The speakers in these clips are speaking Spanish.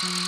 Mm-hmm.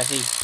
Así.